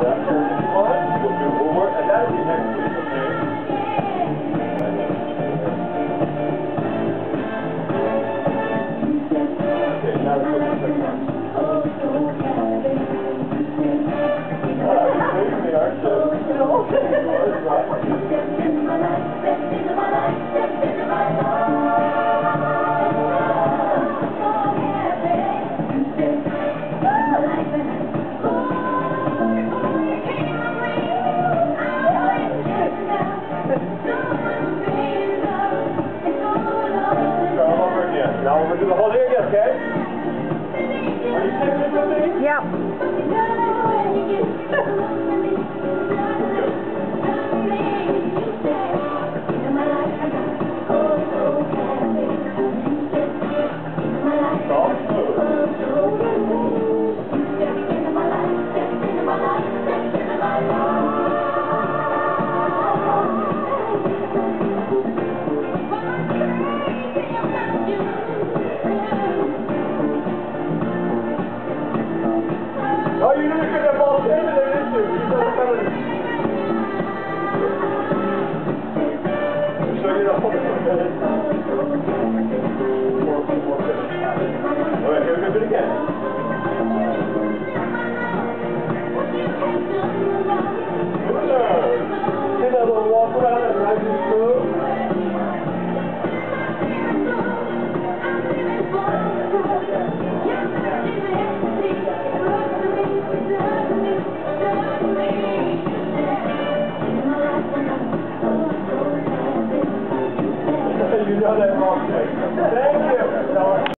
That's Ja. All right, here we go, again. you know that wrong. Thank you.